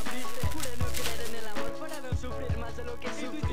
Aprende, no creer en el amor para no sufrir más de lo que sufrí.